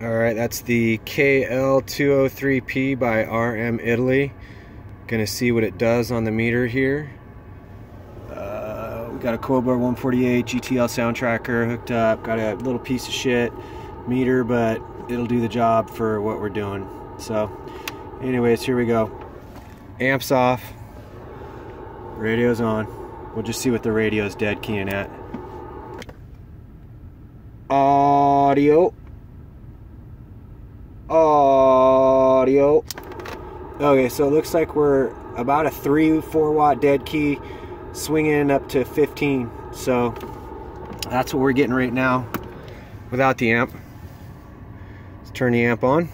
All right, that's the KL203P by RM Italy. Gonna see what it does on the meter here. Uh, we got a Cobra 148 GTL sound tracker hooked up. Got a little piece of shit meter, but it'll do the job for what we're doing. So, anyways, here we go. Amps off. Radio's on. We'll just see what the radio's dead keying at. Audio audio. Okay, so it looks like we're about a 3 4 watt dead key swinging up to 15. So that's what we're getting right now without the amp. Let's turn the amp on.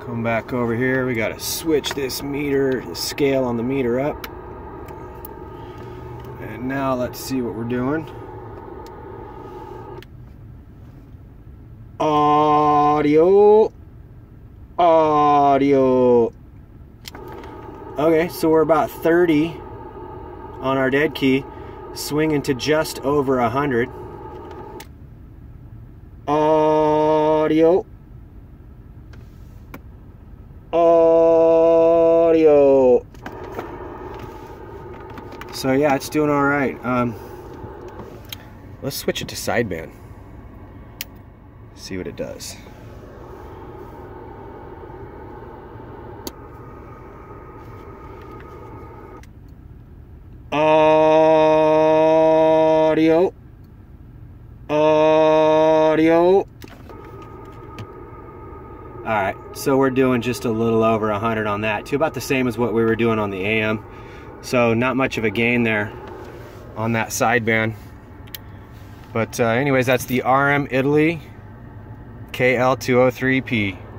Come back over here. We got to switch this meter, the scale on the meter up. And now let's see what we're doing. Audio. Audio. Okay, so we're about 30 on our dead key, swinging to just over 100. Audio. Audio. So yeah, it's doing all right. Um, let's switch it to sideband see what it does. Audio. Audio. Alright, so we're doing just a little over 100 on that. Too about the same as what we were doing on the AM. So not much of a gain there on that sideband. But uh, anyways, that's the RM Italy KL203P.